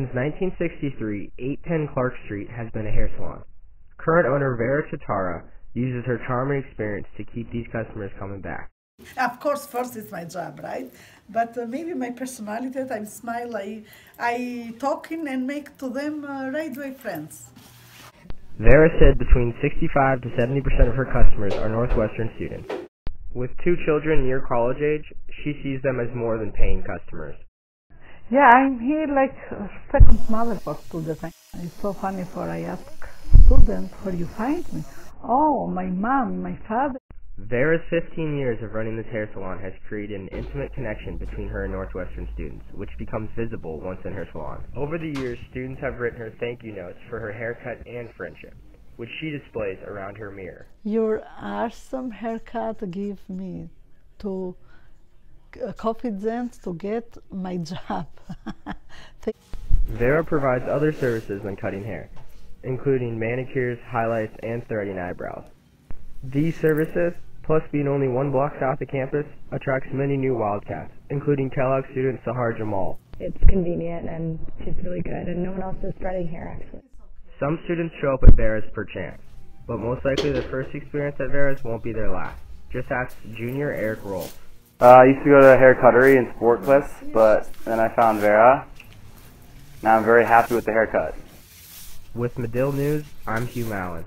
Since 1963, 810 Clark Street has been a hair salon. Current owner Vera Chitara uses her charm and experience to keep these customers coming back. Of course, first it's my job, right? But uh, maybe my personality, I smile, I, I talking and make to them uh, right away friends. Vera said between 65 to 70% of her customers are Northwestern students. With two children near college age, she sees them as more than paying customers. Yeah, I'm here like a second mother for students. It's so funny for I ask students where you find me. Oh, my mom, my father. Vera's 15 years of running this hair salon has created an intimate connection between her and Northwestern students, which becomes visible once in her salon. Over the years, students have written her thank you notes for her haircut and friendship, which she displays around her mirror. Your awesome haircut give me to confidence to get my job. Vera provides other services when cutting hair, including manicures, highlights, and threading eyebrows. These services plus being only one block south of campus, attracts many new Wildcats, including Kellogg student Sahar Jamal. It's convenient and she's really good, and no one else is threading hair actually. Some students show up at Vera's per chance, but most likely their first experience at Vera's won't be their last. Just ask junior Eric Rolls. Uh, I used to go to hair cuttery and sport clips, but then I found Vera. Now I'm very happy with the haircut. With Medill News, I'm Hugh Mallon.